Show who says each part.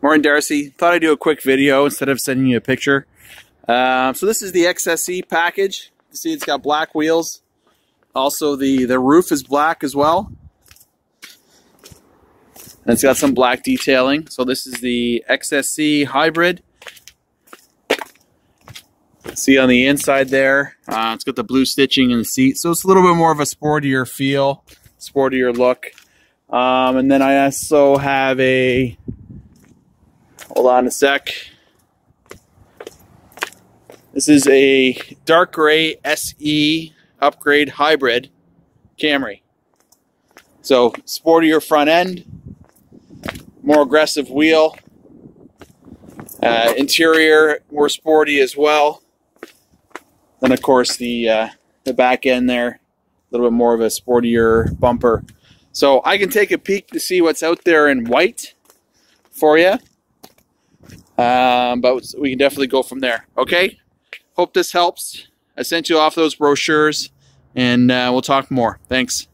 Speaker 1: Morning, Darcy. Thought I'd do a quick video instead of sending you a picture. Uh, so this is the XSE package. You see it's got black wheels. Also, the, the roof is black as well. And it's got some black detailing. So this is the XSE hybrid. See on the inside there, uh, it's got the blue stitching in the seat. So it's a little bit more of a sportier feel, sportier look. Um, and then I also have a Hold on a sec. This is a dark gray SE upgrade hybrid Camry. So sportier front end, more aggressive wheel, uh, interior more sporty as well. Then of course the uh, the back end there, a little bit more of a sportier bumper. So I can take a peek to see what's out there in white for you. Um, but we can definitely go from there. Okay. Hope this helps. I sent you off those brochures and uh, we'll talk more. Thanks.